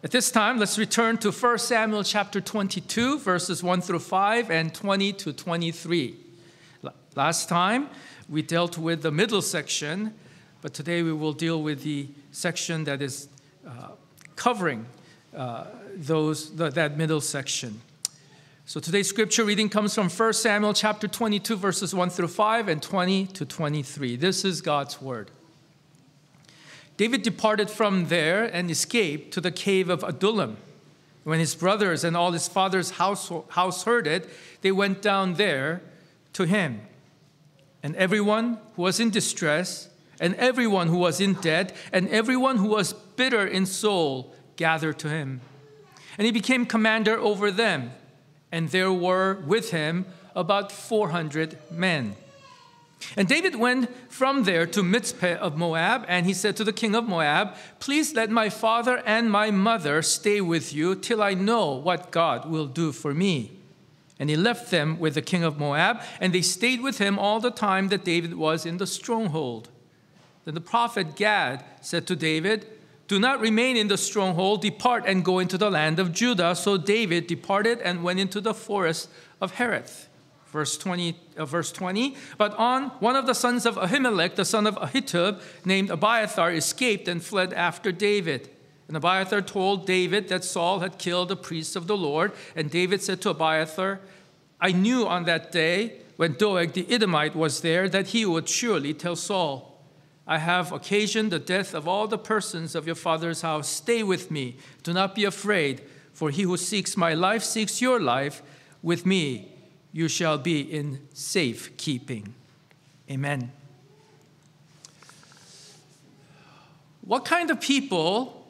At this time, let's return to 1 Samuel chapter 22, verses 1 through 5 and 20 to 23. Last time, we dealt with the middle section, but today we will deal with the section that is uh, covering uh, those, the, that middle section. So today's scripture reading comes from 1 Samuel chapter 22, verses 1 through 5 and 20 to 23. This is God's word. David departed from there and escaped to the cave of Adullam. When his brothers and all his father's house, house heard it, they went down there to him. And everyone who was in distress, and everyone who was in debt, and everyone who was bitter in soul gathered to him. And he became commander over them, and there were with him about 400 men. And David went from there to Mizpeh of Moab, and he said to the king of Moab, Please let my father and my mother stay with you till I know what God will do for me. And he left them with the king of Moab, and they stayed with him all the time that David was in the stronghold. Then the prophet Gad said to David, Do not remain in the stronghold, depart and go into the land of Judah. So David departed and went into the forest of Hereth. Verse 20, uh, verse 20. But on one of the sons of Ahimelech, the son of Ahitub, named Abiathar, escaped and fled after David. And Abiathar told David that Saul had killed the priests of the Lord. And David said to Abiathar, I knew on that day when Doeg the Edomite was there that he would surely tell Saul, I have occasioned the death of all the persons of your father's house. Stay with me. Do not be afraid, for he who seeks my life seeks your life. With me you shall be in safe keeping. Amen. What kind of people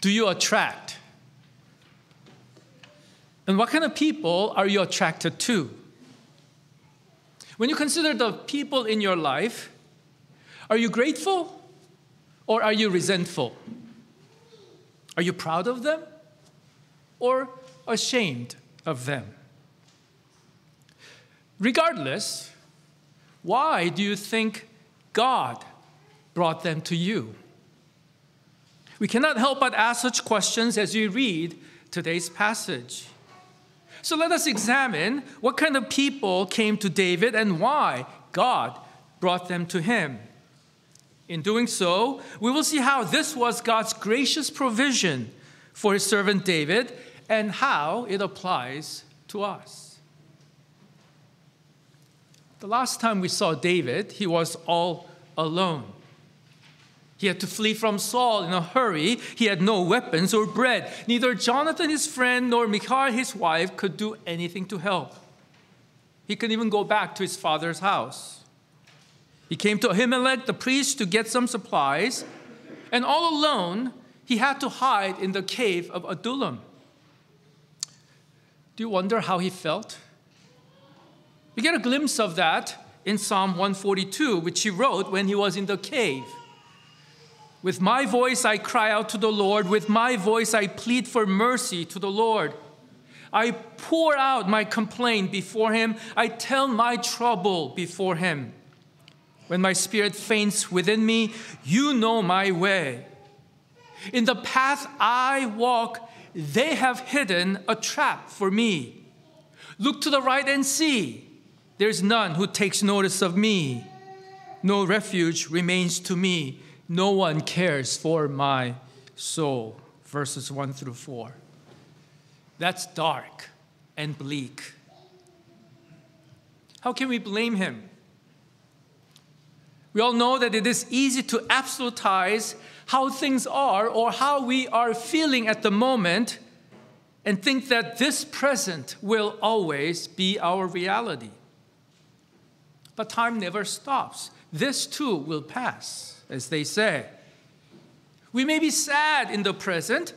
do you attract? And what kind of people are you attracted to? When you consider the people in your life, are you grateful or are you resentful? Are you proud of them or ashamed of them? Regardless, why do you think God brought them to you? We cannot help but ask such questions as we read today's passage. So let us examine what kind of people came to David and why God brought them to him. In doing so, we will see how this was God's gracious provision for his servant David and how it applies to us. The last time we saw David, he was all alone. He had to flee from Saul in a hurry. He had no weapons or bread. Neither Jonathan, his friend, nor Michal, his wife, could do anything to help. He couldn't even go back to his father's house. He came to Ahimelech, the priest, to get some supplies, and all alone, he had to hide in the cave of Adullam. Do you wonder how he felt? We get a glimpse of that in Psalm 142, which he wrote when he was in the cave. With my voice I cry out to the Lord, with my voice I plead for mercy to the Lord. I pour out my complaint before him, I tell my trouble before him. When my spirit faints within me, you know my way. In the path I walk, they have hidden a trap for me. Look to the right and see. There's none who takes notice of me. No refuge remains to me. No one cares for my soul. Verses 1 through 4. That's dark and bleak. How can we blame him? We all know that it is easy to absolutize how things are or how we are feeling at the moment and think that this present will always be our reality. But time never stops. This too will pass, as they say. We may be sad in the present,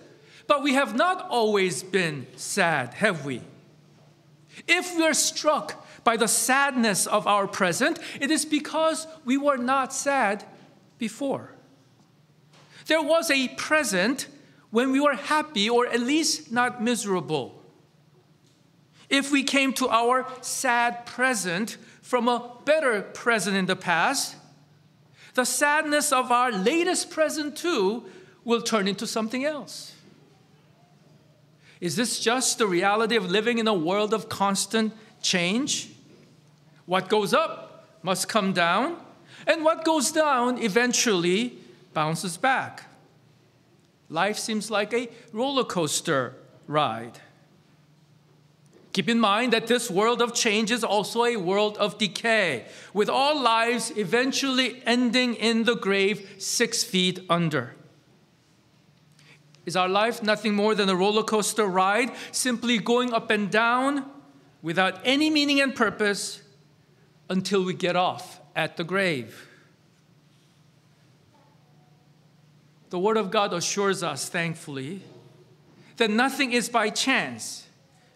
but we have not always been sad, have we? If we are struck by the sadness of our present, it is because we were not sad before. There was a present when we were happy or at least not miserable. If we came to our sad present from a better present in the past, the sadness of our latest present too will turn into something else. Is this just the reality of living in a world of constant change? What goes up must come down, and what goes down eventually bounces back. Life seems like a roller coaster ride. Keep in mind that this world of change is also a world of decay, with all lives eventually ending in the grave six feet under. Is our life nothing more than a roller coaster ride, simply going up and down without any meaning and purpose until we get off at the grave? The Word of God assures us, thankfully, that nothing is by chance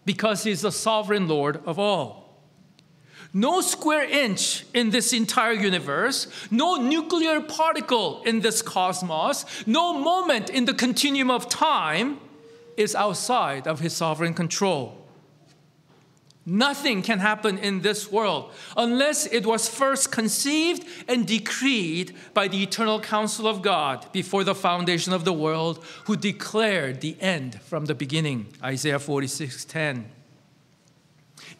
because He's the sovereign Lord of all. No square inch in this entire universe, no nuclear particle in this cosmos, no moment in the continuum of time is outside of His sovereign control. Nothing can happen in this world unless it was first conceived and decreed by the eternal counsel of God before the foundation of the world, who declared the end from the beginning. Isaiah 46:10.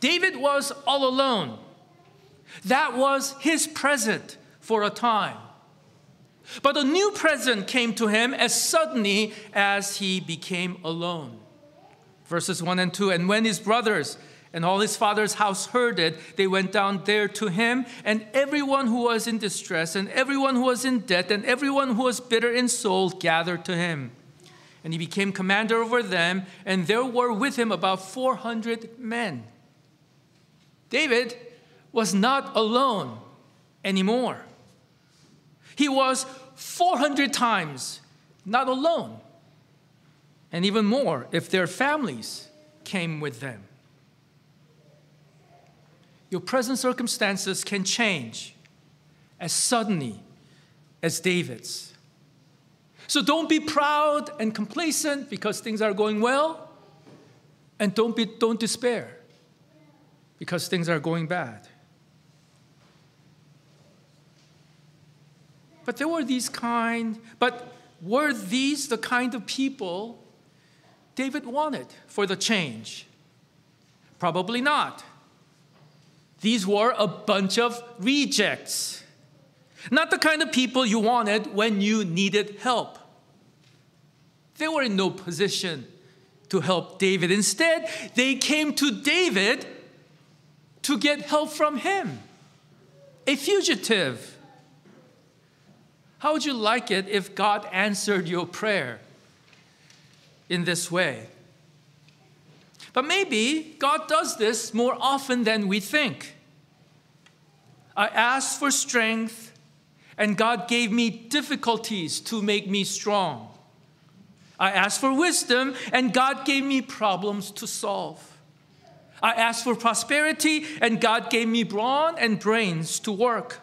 David was all alone. That was his present for a time. But a new present came to him as suddenly as he became alone. Verses 1 and 2 And when his brothers and all his father's house heard it, they went down there to him, and everyone who was in distress, and everyone who was in debt, and everyone who was bitter in soul gathered to him. And he became commander over them, and there were with him about 400 men. David was not alone anymore. He was 400 times not alone, and even more if their families came with them your present circumstances can change as suddenly as David's. So don't be proud and complacent because things are going well, and don't, be, don't despair because things are going bad. But there were these kind, but were these the kind of people David wanted for the change? Probably not. These were a bunch of rejects. Not the kind of people you wanted when you needed help. They were in no position to help David. Instead, they came to David to get help from him, a fugitive. How would you like it if God answered your prayer in this way? But maybe God does this more often than we think. I asked for strength, and God gave me difficulties to make me strong. I asked for wisdom, and God gave me problems to solve. I asked for prosperity, and God gave me brawn and brains to work.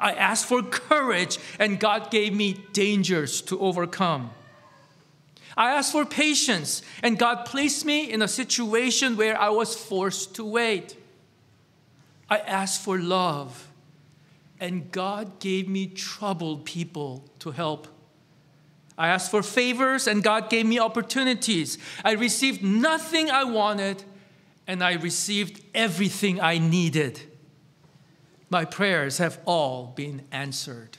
I asked for courage, and God gave me dangers to overcome. I asked for patience, and God placed me in a situation where I was forced to wait. I asked for love, and God gave me troubled people to help. I asked for favors, and God gave me opportunities. I received nothing I wanted, and I received everything I needed. My prayers have all been answered.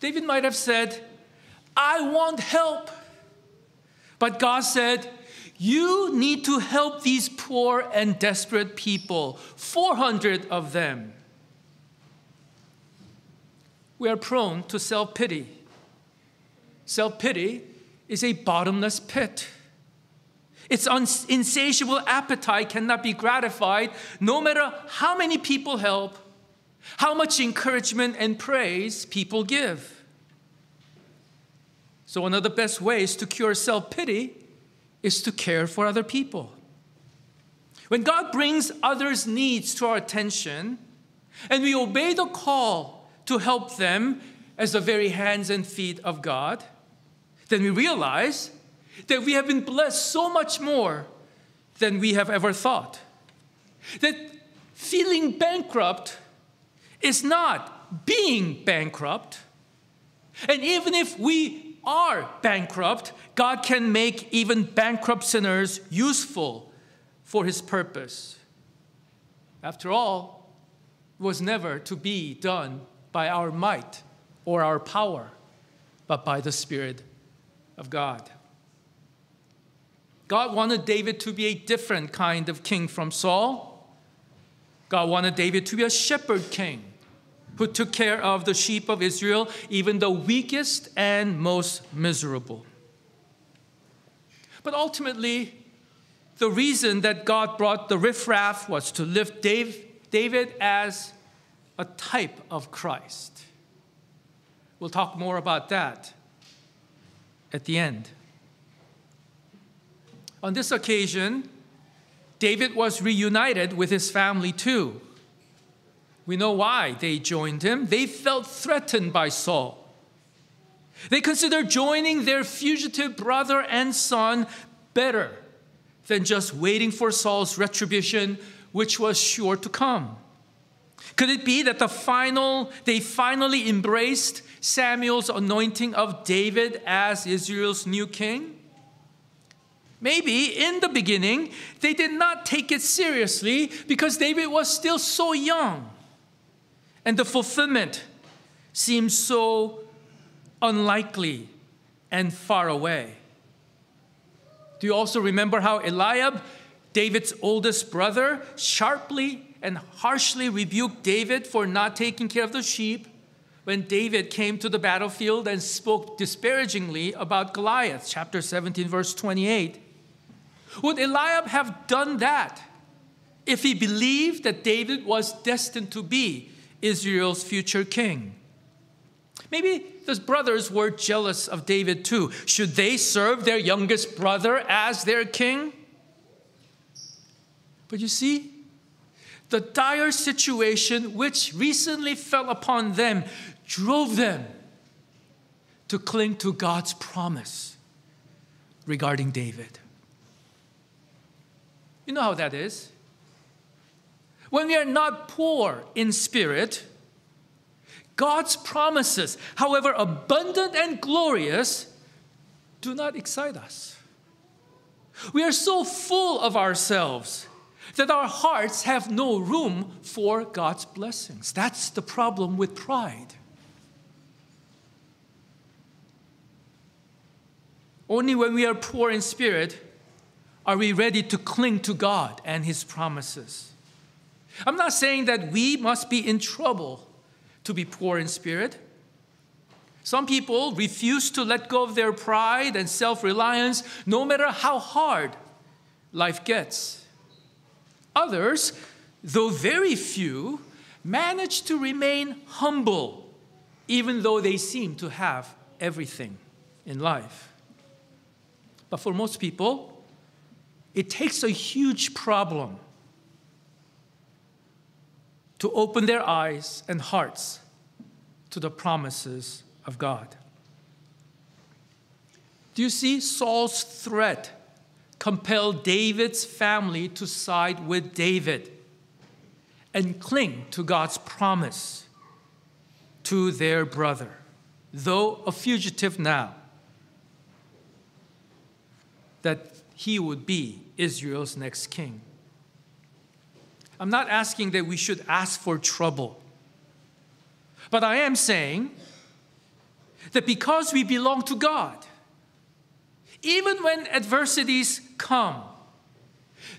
David might have said, I want help. But God said, You need to help these poor and desperate people, 400 of them. We are prone to self pity. Self pity is a bottomless pit. Its insatiable appetite cannot be gratified no matter how many people help how much encouragement and praise people give. So, one of the best ways to cure self pity is to care for other people. When God brings others' needs to our attention and we obey the call to help them as the very hands and feet of God, then we realize that we have been blessed so much more than we have ever thought. That feeling bankrupt is not being bankrupt. And even if we are bankrupt, God can make even bankrupt sinners useful for his purpose. After all, it was never to be done by our might or our power, but by the Spirit of God. God wanted David to be a different kind of king from Saul. God wanted David to be a shepherd king who took care of the sheep of Israel, even the weakest and most miserable. But ultimately, the reason that God brought the riffraff was to lift David as a type of Christ. We'll talk more about that at the end. On this occasion, David was reunited with his family too. We know why they joined him. They felt threatened by Saul. They considered joining their fugitive brother and son better than just waiting for Saul's retribution, which was sure to come. Could it be that the final they finally embraced Samuel's anointing of David as Israel's new king? Maybe in the beginning they did not take it seriously because David was still so young. And the fulfillment seems so unlikely and far away. Do you also remember how Eliab, David's oldest brother, sharply and harshly rebuked David for not taking care of the sheep when David came to the battlefield and spoke disparagingly about Goliath, chapter 17, verse 28? Would Eliab have done that if he believed that David was destined to be Israel's future king? Maybe the brothers were jealous of David too. Should they serve their youngest brother as their king? But you see, the dire situation which recently fell upon them drove them to cling to God's promise regarding David. You know how that is. When we are not poor in spirit, God's promises, however abundant and glorious, do not excite us. We are so full of ourselves that our hearts have no room for God's blessings. That's the problem with pride. Only when we are poor in spirit are we ready to cling to God and His promises? I'm not saying that we must be in trouble to be poor in spirit. Some people refuse to let go of their pride and self reliance no matter how hard life gets. Others, though very few, manage to remain humble even though they seem to have everything in life. But for most people, it takes a huge problem to open their eyes and hearts to the promises of God. Do you see Saul's threat compelled David's family to side with David and cling to God's promise to their brother, though a fugitive now, that he would be Israel's next king. I'm not asking that we should ask for trouble, but I am saying that because we belong to God, even when adversities come,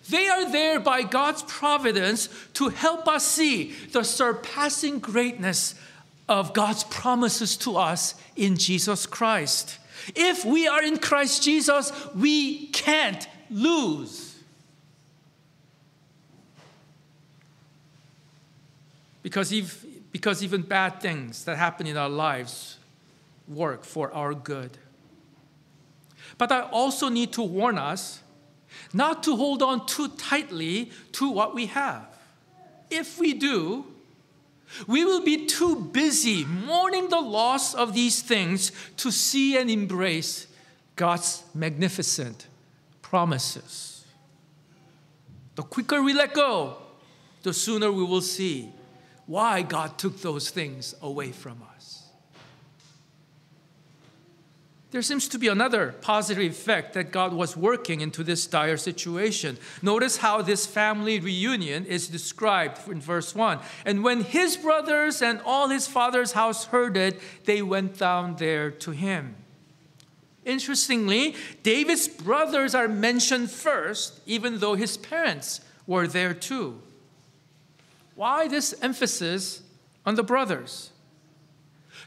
they are there by God's providence to help us see the surpassing greatness of God's promises to us in Jesus Christ. If we are in Christ Jesus, we can't lose. Because, if, because even bad things that happen in our lives work for our good. But I also need to warn us not to hold on too tightly to what we have. If we do, we will be too busy mourning the loss of these things to see and embrace God's magnificent promises. The quicker we let go, the sooner we will see why God took those things away from us. there seems to be another positive effect that God was working into this dire situation. Notice how this family reunion is described in verse 1. And when his brothers and all his father's house heard it, they went down there to him. Interestingly, David's brothers are mentioned first, even though his parents were there too. Why this emphasis on the brothers?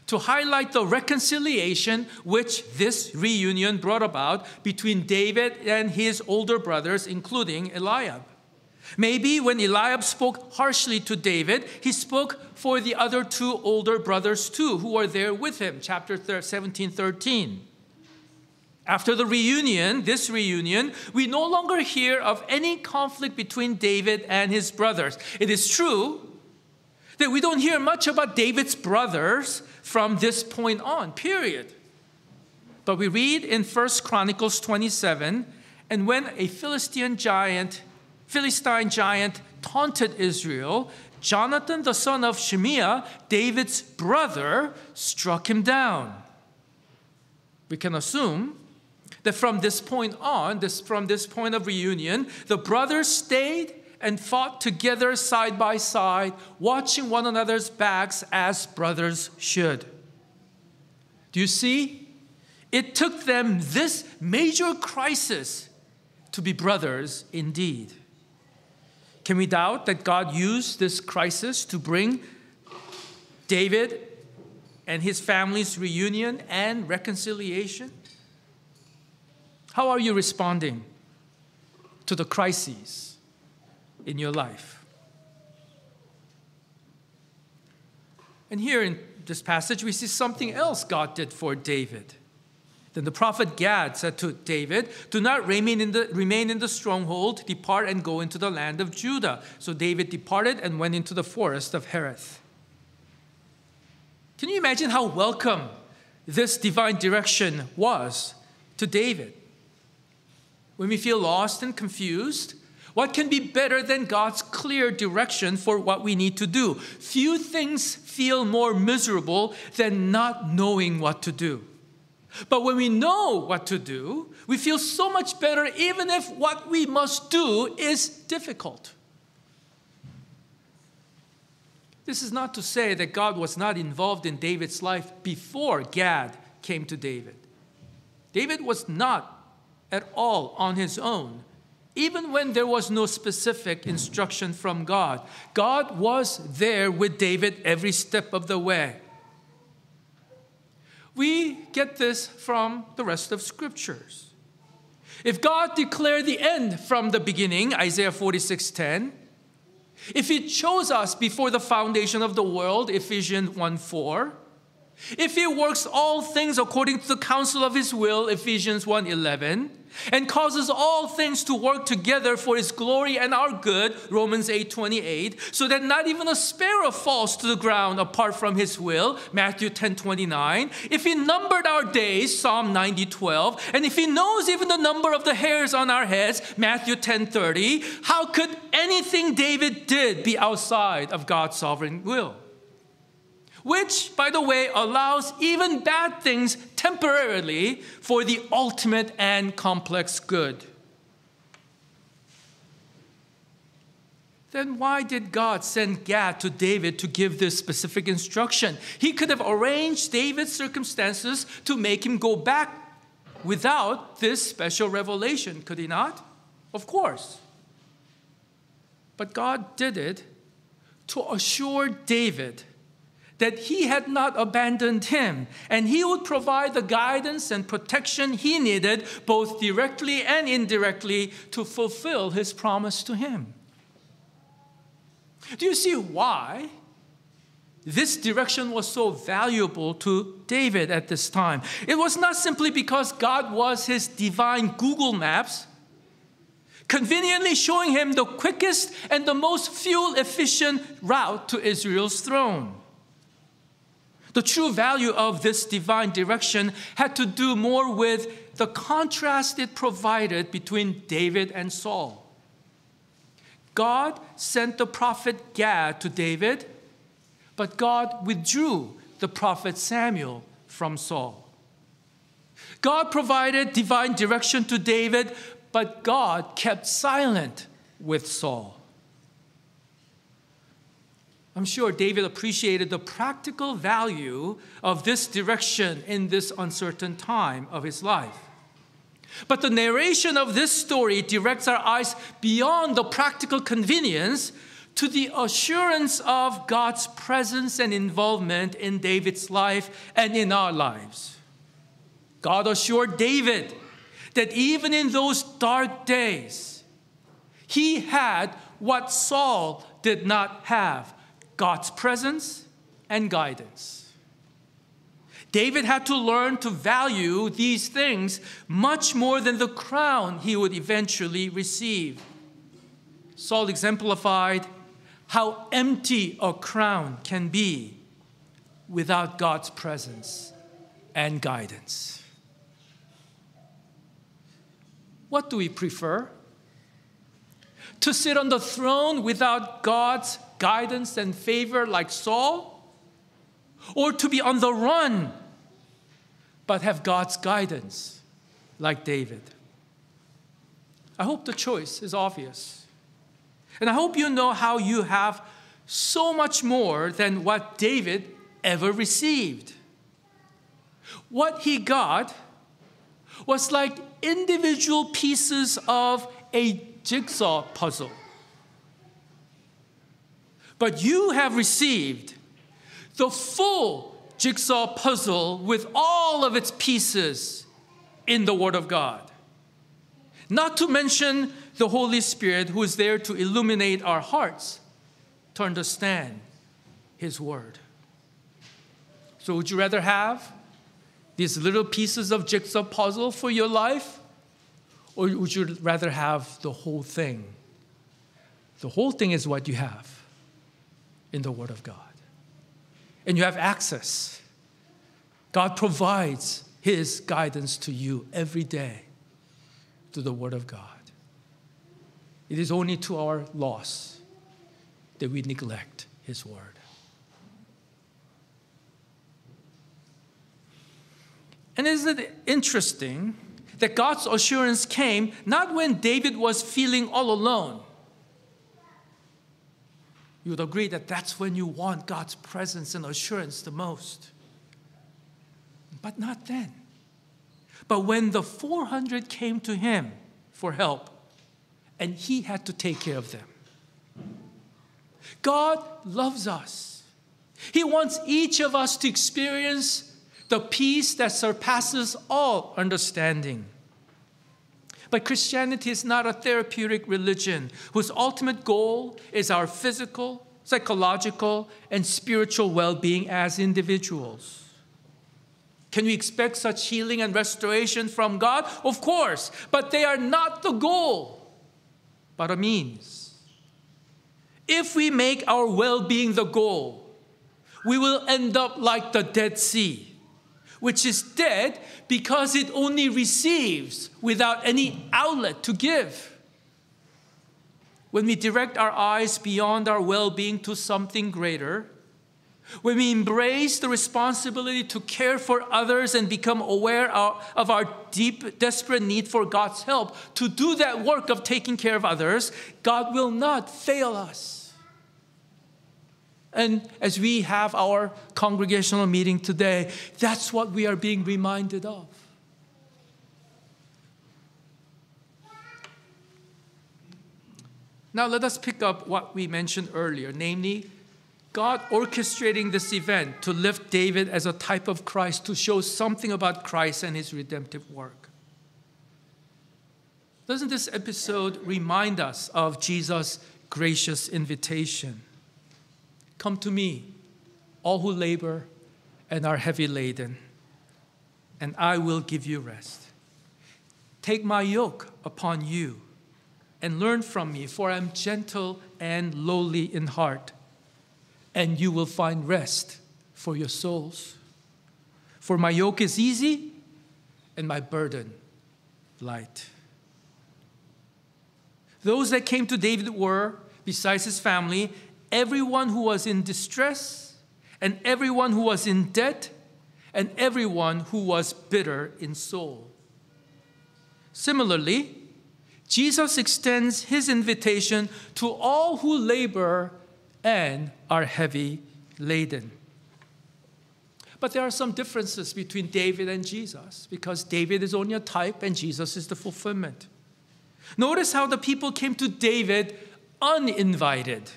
to highlight the reconciliation which this reunion brought about between David and his older brothers, including Eliab. Maybe when Eliab spoke harshly to David, he spoke for the other two older brothers too, who were there with him, chapter 17 13. After the reunion, this reunion, we no longer hear of any conflict between David and his brothers. It is true that we don't hear much about David's brothers from this point on, period. But we read in 1 Chronicles 27 and when a Philistine giant, Philistine giant taunted Israel, Jonathan, the son of Shimeah, David's brother, struck him down. We can assume that from this point on, this, from this point of reunion, the brothers stayed and fought together side by side, watching one another's backs as brothers should. Do you see? It took them this major crisis to be brothers indeed. Can we doubt that God used this crisis to bring David and his family's reunion and reconciliation? How are you responding to the crises? in your life. And here in this passage, we see something else God did for David. Then the prophet Gad said to David, Do not remain in, the, remain in the stronghold, depart and go into the land of Judah. So David departed and went into the forest of Hereth. Can you imagine how welcome this divine direction was to David? When we feel lost and confused, what can be better than God's clear direction for what we need to do? Few things feel more miserable than not knowing what to do. But when we know what to do, we feel so much better even if what we must do is difficult. This is not to say that God was not involved in David's life before Gad came to David. David was not at all on his own even when there was no specific instruction from God. God was there with David every step of the way. We get this from the rest of scriptures. If God declared the end from the beginning, Isaiah 46:10, if he chose us before the foundation of the world, Ephesians 1:4, if he works all things according to the counsel of his will, Ephesians 1:11, and causes all things to work together for his glory and our good romans 8:28 so that not even a sparrow falls to the ground apart from his will matthew 10:29 if he numbered our days psalm 90:12 and if he knows even the number of the hairs on our heads matthew 10:30 how could anything david did be outside of god's sovereign will which, by the way, allows even bad things temporarily for the ultimate and complex good. Then why did God send Gad to David to give this specific instruction? He could have arranged David's circumstances to make him go back without this special revelation, could he not? Of course. But God did it to assure David that he had not abandoned him, and he would provide the guidance and protection he needed, both directly and indirectly, to fulfill his promise to him. Do you see why this direction was so valuable to David at this time? It was not simply because God was his divine Google Maps conveniently showing him the quickest and the most fuel efficient route to Israel's throne. The true value of this divine direction had to do more with the contrast it provided between David and Saul. God sent the prophet Gad to David, but God withdrew the prophet Samuel from Saul. God provided divine direction to David, but God kept silent with Saul. I'm sure David appreciated the practical value of this direction in this uncertain time of his life. But the narration of this story directs our eyes beyond the practical convenience to the assurance of God's presence and involvement in David's life and in our lives. God assured David that even in those dark days, he had what Saul did not have God's presence and guidance. David had to learn to value these things much more than the crown he would eventually receive. Saul exemplified how empty a crown can be without God's presence and guidance. What do we prefer? To sit on the throne without God's guidance and favor like Saul? Or to be on the run but have God's guidance like David? I hope the choice is obvious. And I hope you know how you have so much more than what David ever received. What he got was like individual pieces of a jigsaw puzzle. But you have received the full jigsaw puzzle with all of its pieces in the Word of God. Not to mention the Holy Spirit who is there to illuminate our hearts to understand His Word. So, would you rather have these little pieces of jigsaw puzzle for your life? Or would you rather have the whole thing? The whole thing is what you have in the Word of God. And you have access. God provides His guidance to you every day through the Word of God. It is only to our loss that we neglect His Word. And isn't it interesting that God's assurance came not when David was feeling all alone, you would agree that that's when you want God's presence and assurance the most. But not then. But when the 400 came to him for help, and he had to take care of them. God loves us. He wants each of us to experience the peace that surpasses all understanding. But Christianity is not a therapeutic religion whose ultimate goal is our physical, psychological, and spiritual well being as individuals. Can we expect such healing and restoration from God? Of course, but they are not the goal, but a means. If we make our well being the goal, we will end up like the Dead Sea which is dead because it only receives without any outlet to give. When we direct our eyes beyond our well being to something greater, when we embrace the responsibility to care for others and become aware of our deep, desperate need for God's help to do that work of taking care of others, God will not fail us. And as we have our congregational meeting today, that's what we are being reminded of. Now, let us pick up what we mentioned earlier, namely, God orchestrating this event to lift David as a type of Christ, to show something about Christ and his redemptive work. Doesn't this episode remind us of Jesus' gracious invitation? Come to me, all who labor and are heavy laden, and I will give you rest. Take my yoke upon you and learn from me, for I am gentle and lowly in heart, and you will find rest for your souls. For my yoke is easy and my burden light. Those that came to David were, besides his family, everyone who was in distress and everyone who was in debt and everyone who was bitter in soul. Similarly, Jesus extends his invitation to all who labor and are heavy laden. But there are some differences between David and Jesus because David is only a type and Jesus is the fulfillment. Notice how the people came to David uninvited.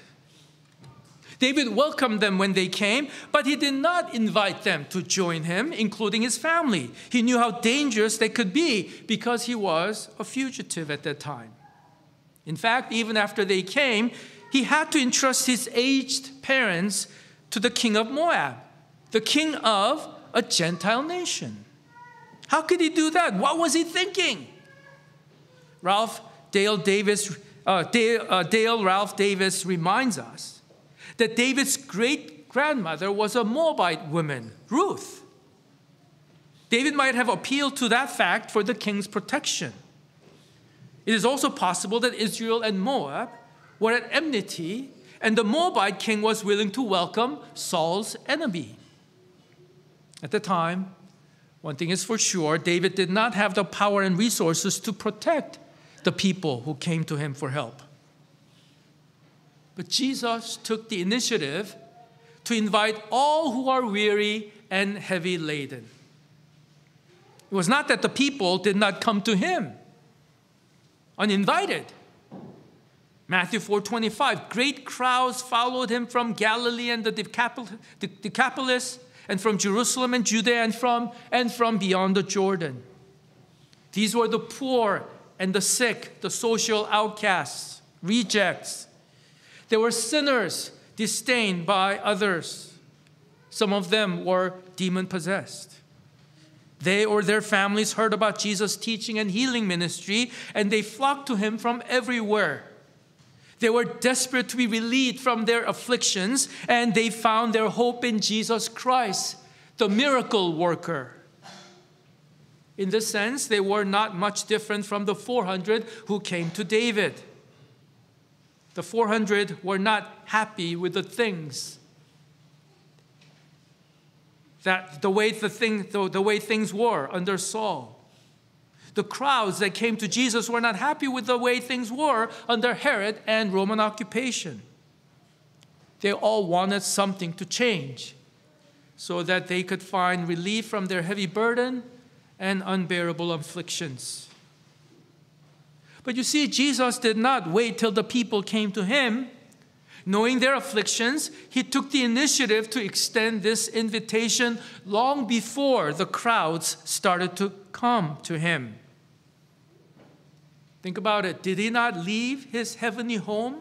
David welcomed them when they came, but he did not invite them to join him, including his family. He knew how dangerous they could be because he was a fugitive at that time. In fact, even after they came, he had to entrust his aged parents to the king of Moab, the king of a Gentile nation. How could he do that? What was he thinking? Ralph Dale Davis, uh, Dale, uh, Dale Ralph Davis reminds us that David's great grandmother was a Moabite woman, Ruth. David might have appealed to that fact for the king's protection. It is also possible that Israel and Moab were at enmity, and the Moabite king was willing to welcome Saul's enemy. At the time, one thing is for sure David did not have the power and resources to protect the people who came to him for help. But Jesus took the initiative to invite all who are weary and heavy laden. It was not that the people did not come to him uninvited. Matthew 4:25 Great crowds followed him from Galilee and the Decapolis and from Jerusalem and Judea and from and from beyond the Jordan. These were the poor and the sick, the social outcasts, rejects, they were sinners disdained by others. Some of them were demon possessed. They or their families heard about Jesus' teaching and healing ministry, and they flocked to him from everywhere. They were desperate to be relieved from their afflictions, and they found their hope in Jesus Christ, the miracle worker. In this sense, they were not much different from the 400 who came to David. The 400 were not happy with the things that the way the, thing, the, the way things were under Saul. The crowds that came to Jesus were not happy with the way things were under Herod and Roman occupation. They all wanted something to change so that they could find relief from their heavy burden and unbearable afflictions. But you see, Jesus did not wait till the people came to him. Knowing their afflictions, he took the initiative to extend this invitation long before the crowds started to come to him. Think about it. Did he not leave his heavenly home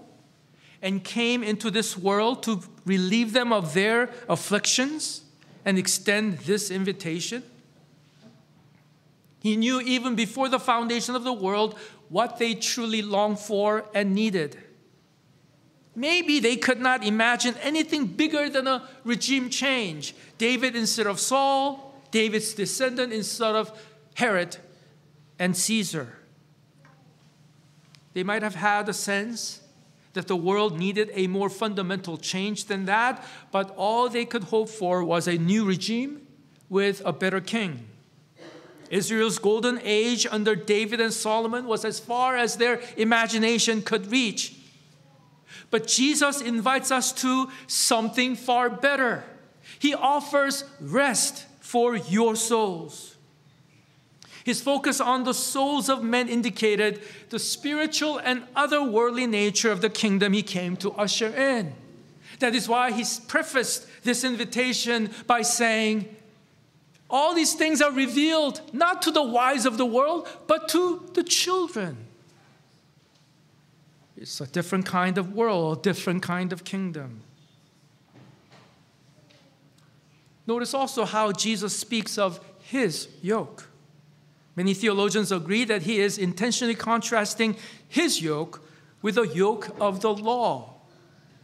and came into this world to relieve them of their afflictions and extend this invitation? He knew even before the foundation of the world what they truly longed for and needed. Maybe they could not imagine anything bigger than a regime change. David instead of Saul, David's descendant instead of Herod and Caesar. They might have had a sense that the world needed a more fundamental change than that, but all they could hope for was a new regime with a better king. Israel's golden age under David and Solomon was as far as their imagination could reach. But Jesus invites us to something far better. He offers rest for your souls. His focus on the souls of men indicated the spiritual and otherworldly nature of the kingdom he came to usher in. That is why he prefaced this invitation by saying, all these things are revealed not to the wise of the world, but to the children. It's a different kind of world, a different kind of kingdom. Notice also how Jesus speaks of his yoke. Many theologians agree that he is intentionally contrasting his yoke with the yoke of the law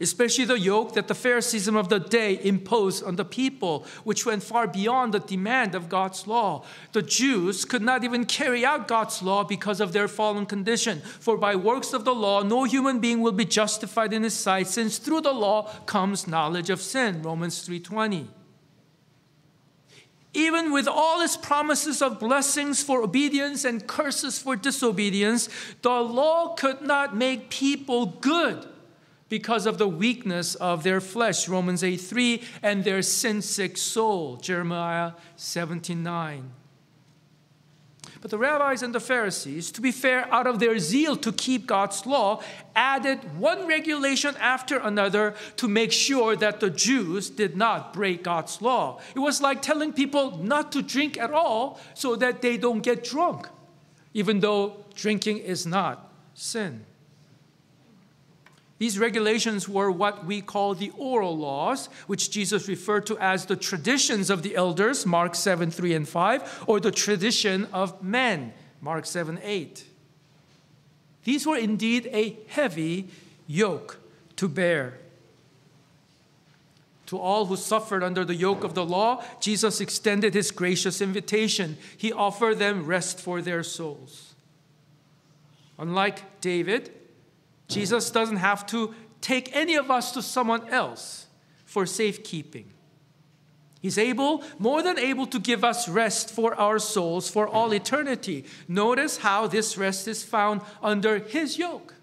especially the yoke that the Phariseeism of the day imposed on the people, which went far beyond the demand of God's law. The Jews could not even carry out God's law because of their fallen condition. For by works of the law, no human being will be justified in his sight, since through the law comes knowledge of sin. Romans 3:20. even with all its promises of blessings for obedience and curses for disobedience, the law could not make people good because of the weakness of their flesh, Romans 8 3, and their sin sick soul, Jeremiah 17 9. But the rabbis and the Pharisees, to be fair, out of their zeal to keep God's law, added one regulation after another to make sure that the Jews did not break God's law. It was like telling people not to drink at all so that they don't get drunk, even though drinking is not sin. These regulations were what we call the oral laws, which Jesus referred to as the traditions of the elders, Mark 7 3 and 5, or the tradition of men, Mark 7 8. These were indeed a heavy yoke to bear. To all who suffered under the yoke of the law, Jesus extended his gracious invitation. He offered them rest for their souls. Unlike David, Jesus doesn't have to take any of us to someone else for safekeeping. He's able, more than able, to give us rest for our souls for all eternity. Notice how this rest is found under His yoke.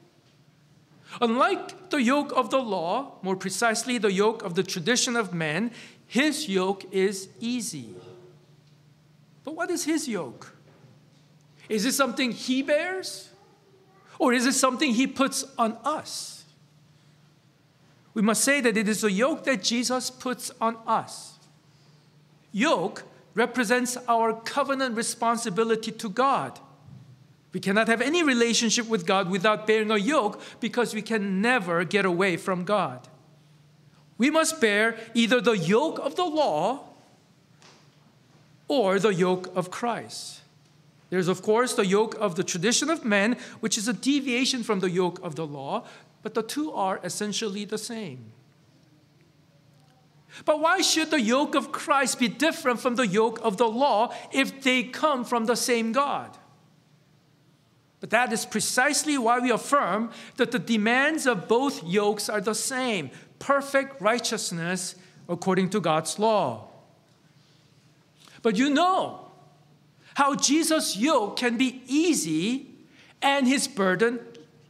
Unlike the yoke of the law, more precisely the yoke of the tradition of men, His yoke is easy. But what is His yoke? Is it something He bears? Or is it something he puts on us? We must say that it is a yoke that Jesus puts on us. Yoke represents our covenant responsibility to God. We cannot have any relationship with God without bearing a yoke because we can never get away from God. We must bear either the yoke of the law or the yoke of Christ. There's, of course, the yoke of the tradition of men, which is a deviation from the yoke of the law, but the two are essentially the same. But why should the yoke of Christ be different from the yoke of the law if they come from the same God? But that is precisely why we affirm that the demands of both yokes are the same perfect righteousness according to God's law. But you know, how Jesus' yoke can be easy and his burden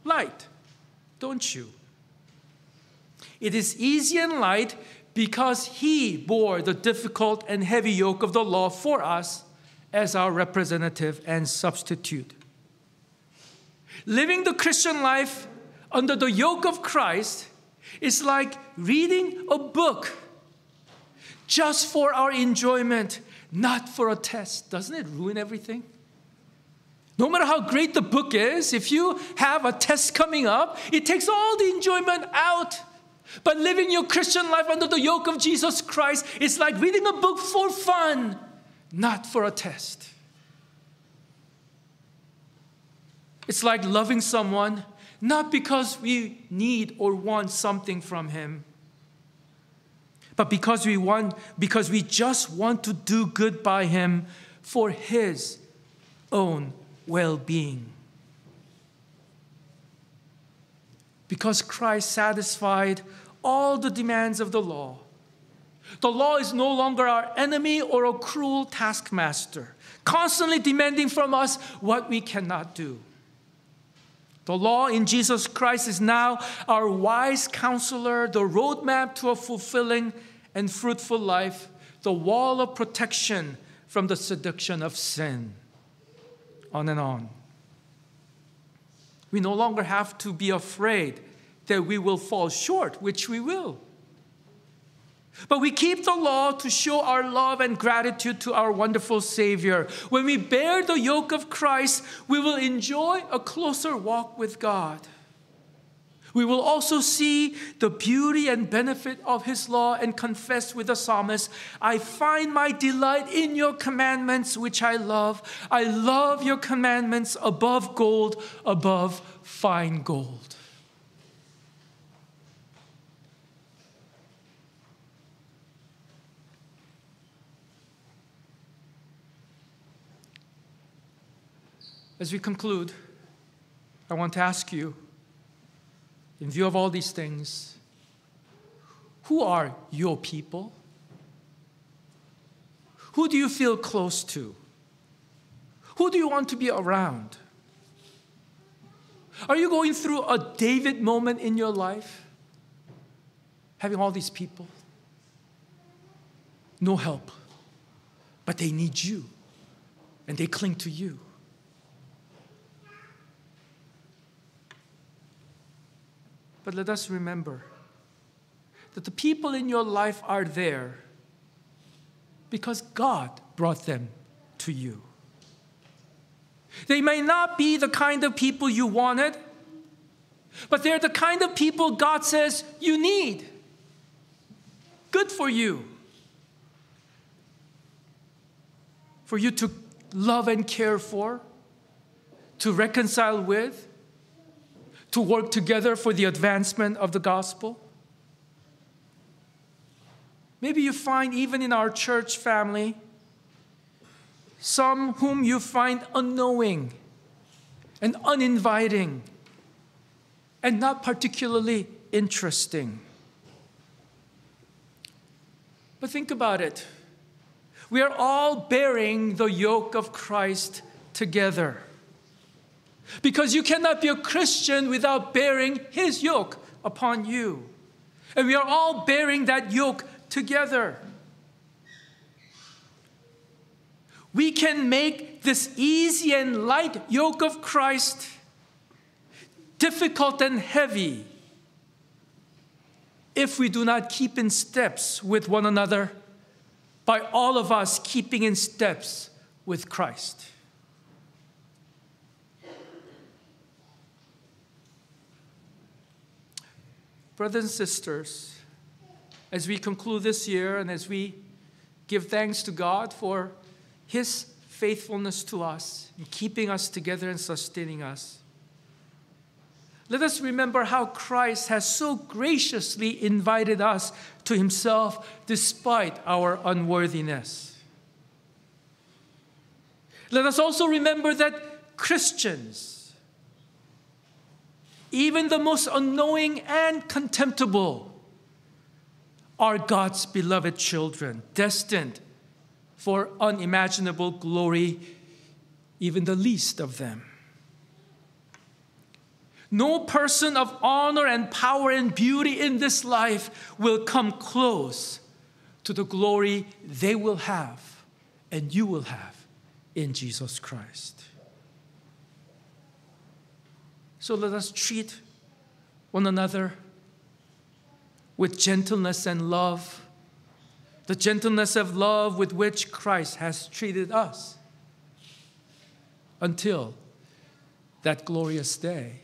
light, don't you? It is easy and light because he bore the difficult and heavy yoke of the law for us as our representative and substitute. Living the Christian life under the yoke of Christ is like reading a book just for our enjoyment not for a test. Doesn't it ruin everything? No matter how great the book is, if you have a test coming up, it takes all the enjoyment out. But living your Christian life under the yoke of Jesus Christ is like reading a book for fun, not for a test. It's like loving someone not because we need or want something from him, but because we want because we just want to do good by him for his own well-being. Because Christ satisfied all the demands of the law. The law is no longer our enemy or a cruel taskmaster constantly demanding from us what we cannot do the law in Jesus Christ is now our wise counselor, the roadmap to a fulfilling and fruitful life, the wall of protection from the seduction of sin. On and on. We no longer have to be afraid that we will fall short, which we will. But we keep the law to show our love and gratitude to our wonderful Savior. When we bear the yoke of Christ, we will enjoy a closer walk with God. We will also see the beauty and benefit of His law and confess with the psalmist I find my delight in your commandments, which I love. I love your commandments above gold, above fine gold. As we conclude, I want to ask you, in view of all these things, who are your people? Who do you feel close to? Who do you want to be around? Are you going through a David moment in your life? Having all these people? No help. But they need you, and they cling to you. But let us remember that the people in your life are there because God brought them to you. They may not be the kind of people you wanted, but they're the kind of people God says you need. Good for you. For you to love and care for, to reconcile with, to work together for the advancement of the gospel. Maybe you find, even in our church family, some whom you find unknowing and uninviting and not particularly interesting. But think about it. We are all bearing the yoke of Christ together. Because you cannot be a Christian without bearing his yoke upon you. And we are all bearing that yoke together. we can make this easy and light yoke of Christ difficult and heavy if we do not keep in steps with one another by all of us keeping in steps with Christ. Brothers and sisters, as we conclude this year and as we give thanks to God for his faithfulness to us in keeping us together and sustaining us. Let us remember how Christ has so graciously invited us to Himself despite our unworthiness. Let us also remember that Christians, even the most unknowing and contemptible, are God's beloved children, destined for unimaginable glory, even the least of them. No person of honor and power and beauty in this life will come close to the glory they will have and you will have in Jesus Christ. So let us treat one another with gentleness and love the gentleness of love with which Christ has treated us until that glorious day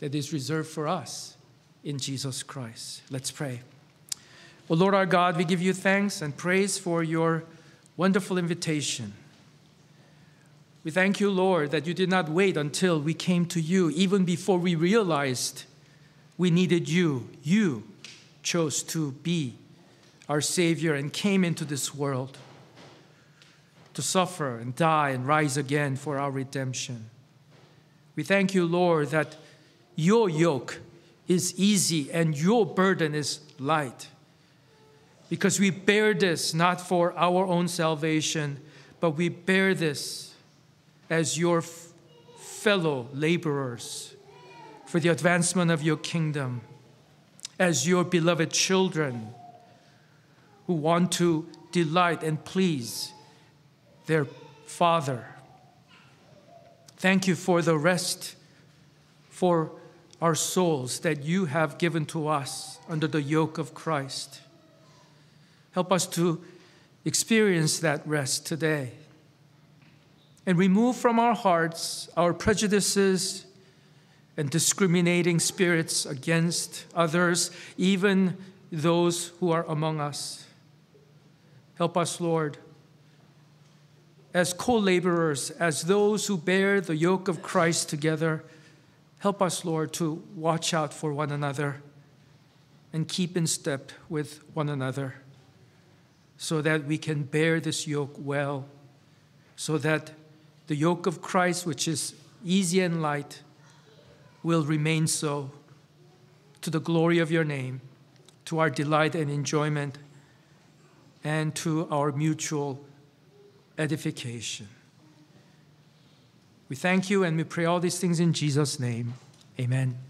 that is reserved for us in Jesus Christ. Let's pray. O Lord our God, we give you thanks and praise for your wonderful invitation. We thank you, Lord, that you did not wait until we came to you, even before we realized we needed you. You chose to be our Savior and came into this world to suffer and die and rise again for our redemption. We thank you, Lord, that your yoke is easy and your burden is light. Because we bear this not for our own salvation, but we bear this as your fellow laborers for the advancement of your kingdom, as your beloved children who want to delight and please their Father. Thank you for the rest for our souls that you have given to us under the yoke of Christ. Help us to experience that rest today and remove from our hearts our prejudices and discriminating spirits against others, even those who are among us. Help us, Lord, as co laborers, as those who bear the yoke of Christ together. Help us, Lord, to watch out for one another and keep in step with one another so that we can bear this yoke well, so that the yoke of Christ, which is easy and light, will remain so to the glory of your name, to our delight and enjoyment and to our mutual edification. We thank you and we pray all these things in Jesus' name. Amen.